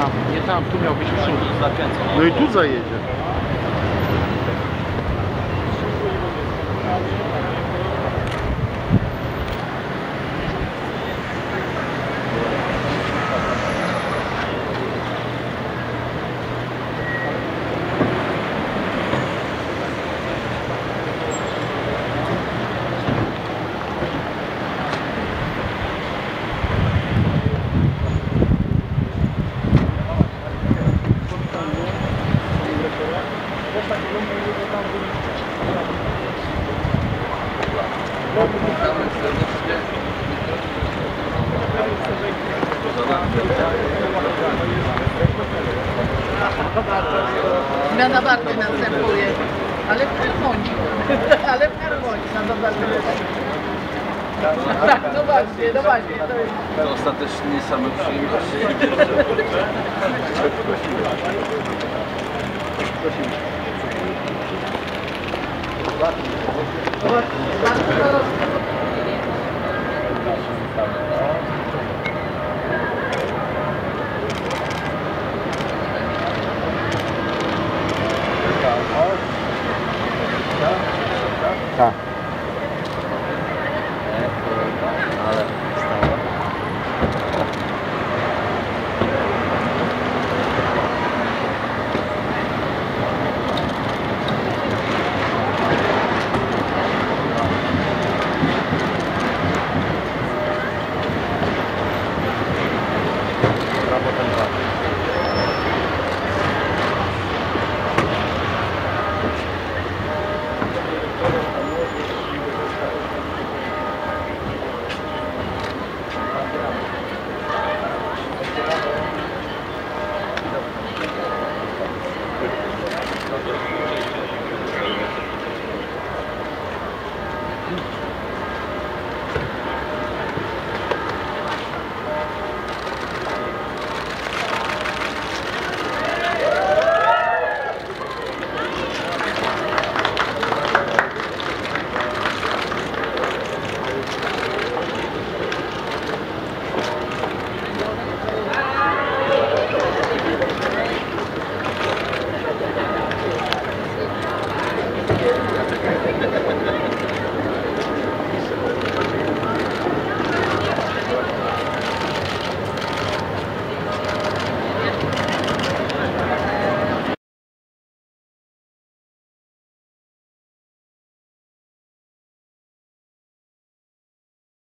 tam, nie tam, tu miał być przód. No i tu zajedzie. Zmiana barwy następuje. Ale w harmonii. Ale w harmonii. Na zobaczmy. Tak, no właśnie, no właśnie. To jest. To ostatecznie same przyjemności. Tak.